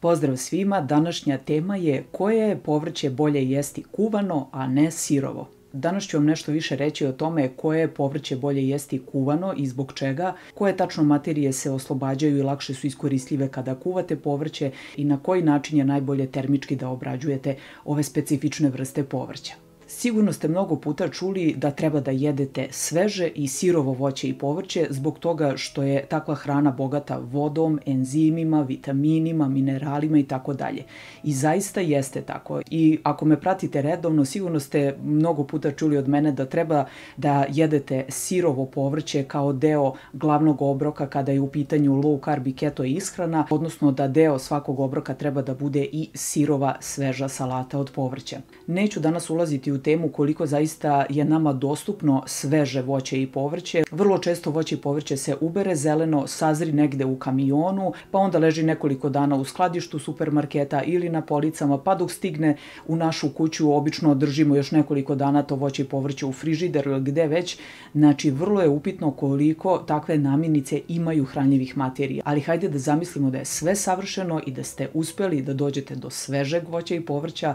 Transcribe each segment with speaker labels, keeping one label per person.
Speaker 1: Pozdrav svima, današnja tema je koje je povrće bolje jesti kuvano, a ne sirovo. Danas ću vam nešto više reći o tome koje je povrće bolje jesti kuvano i zbog čega, koje tačno materije se oslobađaju i lakše su iskoristljive kada kuvate povrće i na koji način je najbolje termički da obrađujete ove specifične vrste povrća. Sigurno ste mnogo puta čuli da treba da jedete sveže i sirovo voće i povrće zbog toga što je takva hrana bogata vodom, enzimima, vitaminima, mineralima i tako dalje. I zaista jeste tako. I ako me pratite redovno, sigurno ste mnogo puta čuli od mene da treba da jedete sirovo povrće kao deo glavnog obroka kada je u pitanju low carb i keto ishrana, odnosno da deo svakog obroka treba da bude i sirova sveža salata od povrća. Neću danas ulaziti u temu koliko zaista je nama dostupno sveže voće i povrće. Vrlo često voće i povrće se ubere zeleno, sazri negde u kamionu, pa onda leži nekoliko dana u skladištu supermarketa ili na policama, pa dok stigne u našu kuću, obično držimo još nekoliko dana to voće i povrće u frižideru ili gde već. Znači, vrlo je upitno koliko takve namirnice imaju hranjivih materija. Ali hajde da zamislimo da je sve savršeno i da ste uspeli da dođete do svežeg voća i povrća,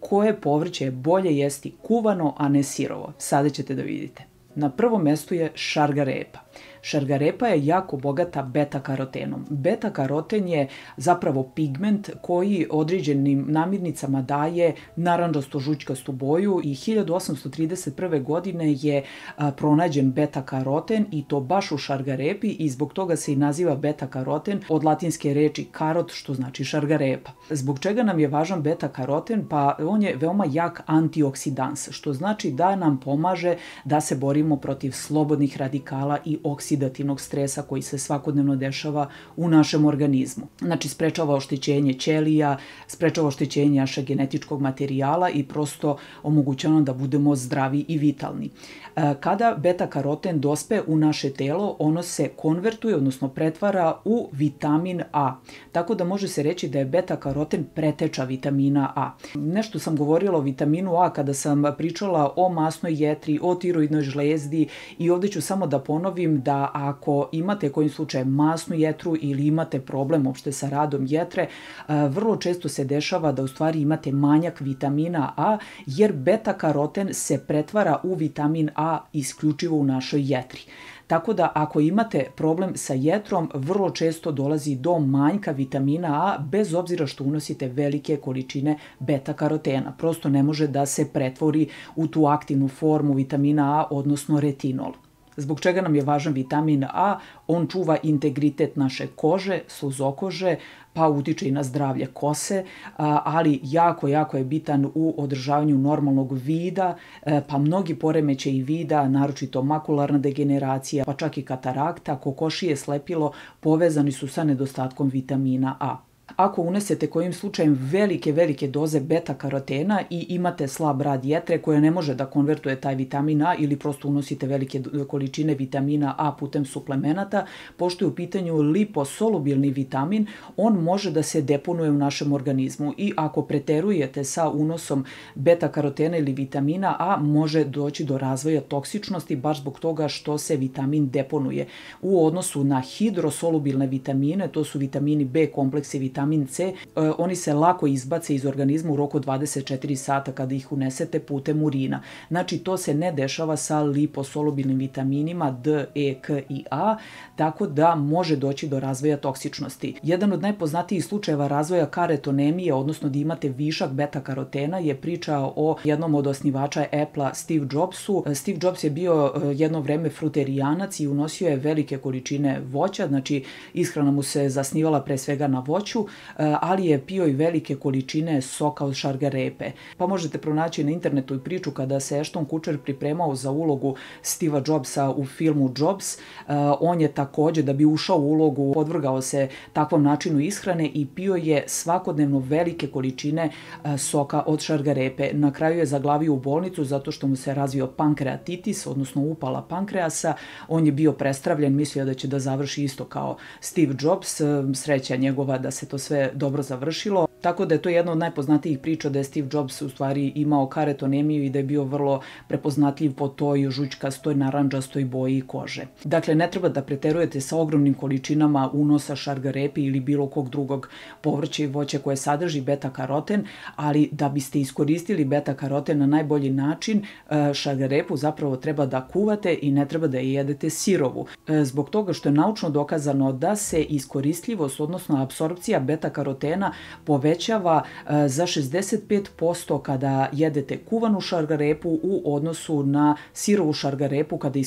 Speaker 1: koje povrće je bolje jesti kuvano, a ne sirovo. Sada ćete da vidite. Na prvom mestu je šargarepa. Šargarepa je jako bogata beta-karotenom. Beta-karoten je zapravo pigment koji određenim namirnicama daje naranđasto žućkastu boju i 1831. godine je pronađen beta-karoten i to baš u šargarepi i zbog toga se i naziva beta-karoten od latinske reči karot što znači šargarepa. Zbog čega nam je važan beta-karoten? Pa on je veoma jak antioksidans, što znači da nam pomaže da se borimo protiv slobodnih radikala i oksidativnog stresa koji se svakodnevno dešava u našem organizmu. Znači, sprečava oštećenje ćelija, sprečava oštećenje našeg genetičkog materijala i prosto omogućava da budemo zdravi i vitalni. E, kada beta-karoten dospe u naše telo, ono se konvertuje, odnosno pretvara u vitamin A. Tako da može se reći da je beta-karoten preteča vitamina A. Nešto sam govorila o vitaminu A kada sam pričala o masnoj jetri, o tiroidnoj žlezdi i ovde ću samo da ponovim da ako imate kojim slučajem masnu jetru ili imate problem uopšte sa radom jetre, vrlo često se dešava da u stvari imate manjak vitamina A, jer beta-karoten se pretvara u vitamin A isključivo u našoj jetri. Tako da ako imate problem sa jetrom, vrlo često dolazi do manjka vitamina A bez obzira što unosite velike količine beta-karotena. Prosto ne može da se pretvori u tu aktivnu formu vitamina A, odnosno retinol. Zbog čega nam je važan vitamin A? On čuva integritet naše kože, suzokože, pa utiče i na zdravlje kose, ali jako, jako je bitan u održavanju normalnog vida, e, pa mnogi poremeće i vida, naročito makularna degeneracija, pa čak i katarakta, kokošije, slepilo, povezani su sa nedostatkom vitamina A. Ako unesete kojim slučajem velike, velike doze beta-karotena i imate slab rad jetre koja ne može da konvertuje taj vitamin A ili prosto unosite velike količine vitamina A putem suplemenata, pošto je u pitanju liposolubilni vitamin, on može da se deponuje u našem organizmu i ako preterujete sa unosom beta-karotena ili vitamina A, može doći do razvoja toksičnosti baš zbog toga što se vitamin deponuje. U odnosu na hidrosolubilne vitamine, to su vitamini B kompleksi, vitamin vitamin C, e, oni se lako izbace iz organizma u roku 24 sata kada ih unesete putem urina. Znači, to se ne dešava sa liposolubilnim vitaminima D, E, K i A, tako da može doći do razvoja toksičnosti. Jedan od najpoznatijih slučajeva razvoja karetonemije, odnosno da imate višak beta-karotena, je priča o jednom od osnivača Apple-a Steve Jobsu. Steve Jobs je bio e, jedno vreme fruterijanac i unosio je velike količine voća, znači ishrana mu se zasnivala pre svega na voću, ali je pio i velike količine soka od šargarepe. Pa možete pronaći na internetu i priču kada se Ashton Kutcher pripremao za ulogu Steve'a Jobsa u filmu Jobs, eh, on je takođe da bi ušao u ulogu podvrgao se takvom načinu ishrane i pio je svakodnevno velike količine eh, soka od šargarepe. Na kraju je zaglavio u bolnicu zato što mu se razvio pankreatitis, odnosno upala pankreasa. On je bio prestravljen, mislio da će da završi isto kao Steve Jobs. Sreća njegova da se to sve dobro završilo. Tako da je to jedna od najpoznatijih priča da je Steve Jobs u stvari imao karetonemiju i da je bio vrlo prepoznatljiv po toj žućkastoj naranđastoj boji kože. Dakle, ne treba da preterujete sa ogromnim količinama unosa šargarepi ili bilo kog drugog povrća i voća koje sadrži beta-karoten, ali da biste iskoristili beta-karoten na najbolji način, e, šargarepu zapravo treba da kuvate i ne treba da je jedete sirovu. E, zbog toga što je naučno dokazano da se iskoristljivost, odnosno apsorpcija beta-karotena povećava e, za 65% kada jedete kuvanu šargarepu u odnosu na sirovu šargarepu kada je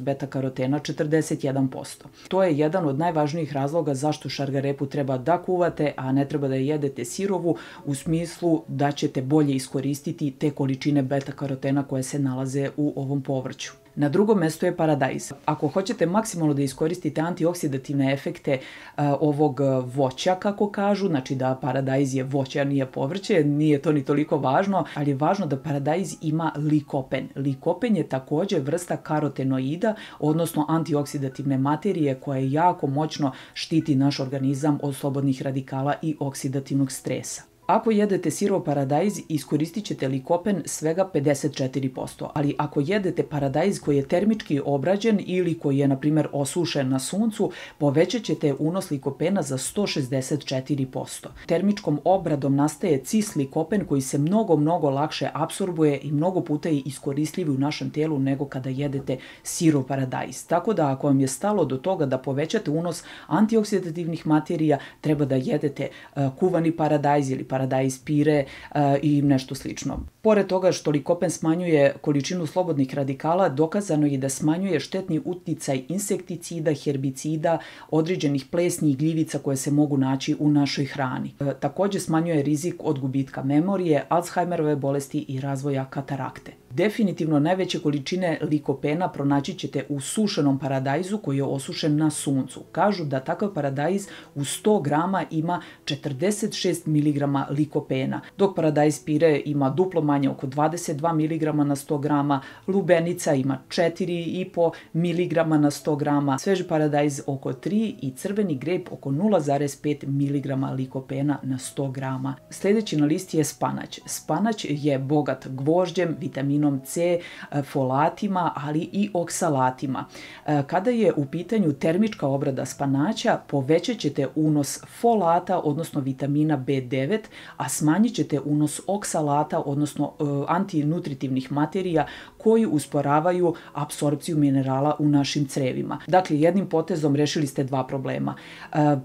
Speaker 1: beta-karotena 41%. To je jedan od najvažnijih razloga zašto šargarepu treba da kuvate, a ne treba da je jedete sirovu u smislu da ćete bolje iskoristiti te količine beta-karotena koje se nalaze u ovom povrću. Na drugom mestu je paradajz. Ako hoćete maksimalno da iskoristite antioksidativne efekte a, ovog voća, kako kažu, znači da paradajz je voće, a nije povrće, nije to ni toliko važno, ali je važno da paradajz ima likopen. Likopen je takođe vrsta karotenoida, odnosno antioksidativne materije koja jako moćno štiti naš organizam od slobodnih radikala i oksidativnog stresa. Ako jedete sirov paradajz, iskoristit ćete likopen svega 54%, ali ako jedete paradajz koji je termički obrađen ili koji je, na primer, osušen na suncu, povećat ćete unos likopena za 164%. Termičkom obradom nastaje cis likopen koji se mnogo, mnogo lakše absorbuje i mnogo puta je iskoristljiv u našem telu nego kada jedete sirov paradajz. Tako da ako vam je stalo do toga da povećate unos antioksidativnih materija, treba da jedete uh, kuvani paradajz ili paradajz paradajz, pire uh, i nešto slično. Pored toga što likopen smanjuje količinu slobodnih radikala, dokazano je da smanjuje štetni uticaj insekticida, herbicida, određenih plesni i gljivica koje se mogu naći u našoj hrani. E, takođe smanjuje rizik od gubitka memorije, Alzheimerove bolesti i razvoja katarakte. Definitivno najveće količine likopena pronaći ćete u sušenom paradajzu koji je osušen na suncu. Kažu da takav paradajz u 100 grama ima 46 mg likopena, dok paradajz pire ima duplo manje, oko 22 mg na 100 grama, lubenica ima 4,5 mg na 100 grama, sveži paradajz oko 3 i crveni grep oko 0,5 mg likopena na 100 grama. Sledeći na listi je spanać. Spanać je bogat gvožđem, vitaminom vitaminom C, e, folatima, ali i oksalatima. E, kada je u pitanju termička obrada spanaća, povećat ćete unos folata, odnosno vitamina B9, a smanjit ćete unos oksalata, odnosno e, antinutritivnih materija koji usporavaju apsorpciju minerala u našim crevima. Dakle, jednim potezom rešili ste dva problema.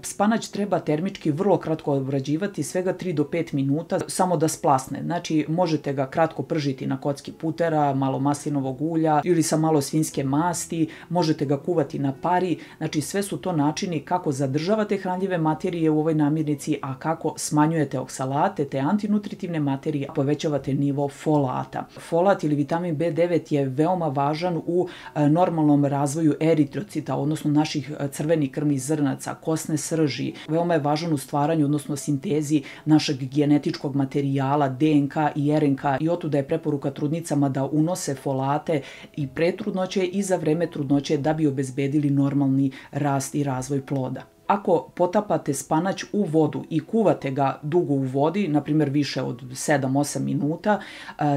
Speaker 1: Spanać treba termički vrlo kratko obrađivati, svega 3 do 5 minuta, samo da splasne. Znači, možete ga kratko pržiti na kocki putera, malo maslinovog ulja ili sa malo svinske masti, možete ga kuvati na pari, znači sve su to načini kako zadržavate hranljive materije u ovoj namirnici, a kako smanjujete oksalate, te antinutritivne materije, povećavate nivo folata. Folat ili vitamin B9 je veoma važan u e, normalnom razvoju eritrocita, odnosno naših e, crvenih krvnih zrnaca, kosne srži. Veoma je važan u stvaranju, odnosno sintezi našeg genetičkog materijala, DNK i RNK i otuda je preporuka trudnica trudnicama da unose folate i pre trudnoće i za vreme trudnoće da bi obezbedili normalni rast i razvoj ploda. Ako potapate spanać u vodu i kuvate ga dugo u vodi, na primjer više od 7-8 minuta,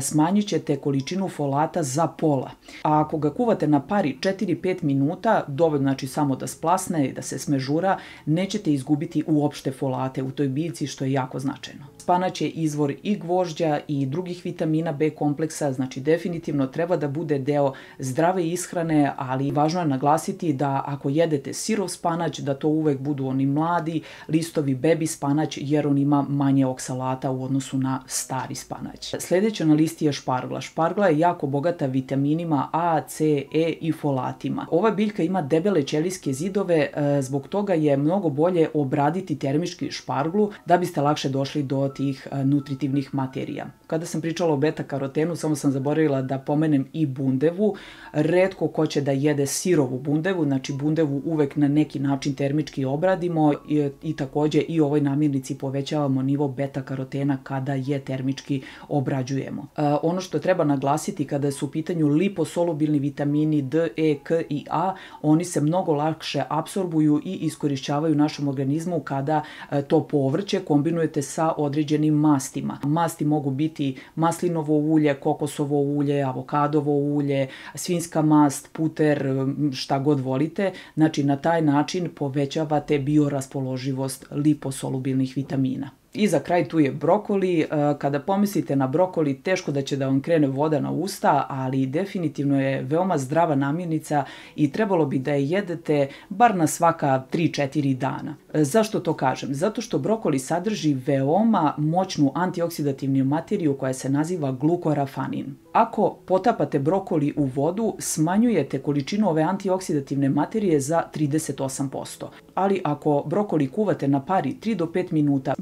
Speaker 1: smanjit ćete količinu folata za pola. A ako ga kuvate na pari 4-5 minuta, dovoljno znači samo da splasne i da se smežura, nećete izgubiti uopšte folate u toj biljci što je jako značajno. Spanać je izvor i gvožđa i drugih vitamina B kompleksa, znači definitivno treba da bude deo zdrave ishrane, ali važno je naglasiti da ako jedete sirov spanać, da to uvek budu oni mladi listovi bebi spanać jer on ima manje oksalata u odnosu na stari spanać. Sledeća na listi je špargla. Špargla je jako bogata vitaminima A, C, E i folatima. Ova biljka ima debele ćelijske zidove, e, zbog toga je mnogo bolje obraditi termički šparglu da biste lakše došli do tih nutritivnih materija. Kada sam pričala o beta karotenu, samo sam zaboravila da pomenem i bundevu. Redko ko će da jede sirovu bundevu, znači bundevu uvek na neki način termički obradimo i, i takođe i ovoj namirnici povećavamo nivo beta karotena kada je termički obrađujemo. E, ono što treba naglasiti kada su u pitanju liposolubilni vitamini D, E, K i A, oni se mnogo lakše apsorbuju i iskorišćavaju u našem organizmu kada to povrće kombinujete sa određenim određenim mastima. Masti mogu biti maslinovo ulje, kokosovo ulje, avokadovo ulje, svinska mast, puter, šta god volite. Znači na taj način povećavate bioraspoloživost liposolubilnih vitamina. I za kraj tu je brokoli. E, kada pomislite na brokoli, teško da će da vam krene voda na usta, ali definitivno je veoma zdrava namirnica i trebalo bi da je jedete bar na svaka 3-4 dana. E, zašto to kažem? Zato što brokoli sadrži veoma moćnu antioksidativnu materiju koja se naziva glukorafanin. Ako potapate brokoli u vodu, smanjujete količinu ove antioksidativne materije za 38%. Ali ako brokoli kuvate na pari 3 do 5 minuta,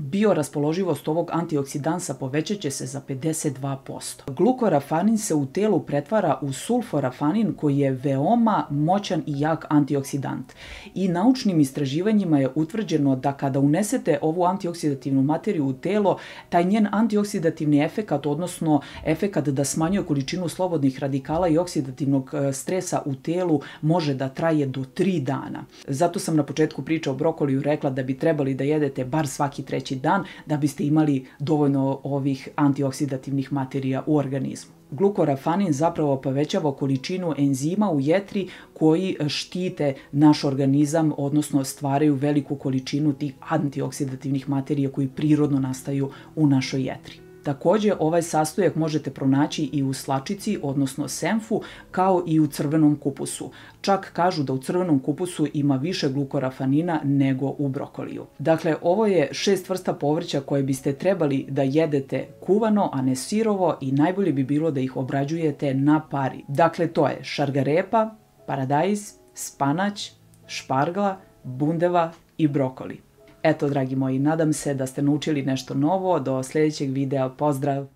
Speaker 1: bioraspoloživost ovog antioksidansa povećat će se za 52%. Glukorafanin se u telu pretvara u sulforafanin koji je veoma moćan i jak antioksidant. I naučnim istraživanjima je utvrđeno da kada unesete ovu antioksidativnu materiju u telo, taj njen antioksidativni efekat, odnosno efekat da smanjuje količinu slobodnih radikala i oksidativnog e, stresa u telu može da traje do 3 dana. Zato sam na početku priče o brokoliju rekla da bi trebali da jedete bar svaki treći dan da biste imali dovoljno ovih antioksidativnih materija u organizmu. Glukorafanin zapravo povećava količinu enzima u jetri koji štite naš organizam, odnosno stvaraju veliku količinu tih antioksidativnih materija koji prirodno nastaju u našoj jetri. Takođe, ovaj sastojak možete pronaći i u slačici, odnosno senfu, kao i u crvenom kupusu. Čak kažu da u crvenom kupusu ima više glukorafanina nego u brokoliju. Dakle, ovo je šest vrsta povrća koje biste trebali da jedete kuvano, a ne sirovo i najbolje bi bilo da ih obrađujete na pari. Dakle, to je šargarepa, paradajz, spanać, špargla, bundeva i brokoli. Eto, dragi moji, nadam se da ste naučili nešto novo. Do sljedećeg videa. Pozdrav!